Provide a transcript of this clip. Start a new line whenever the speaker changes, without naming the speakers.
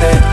verte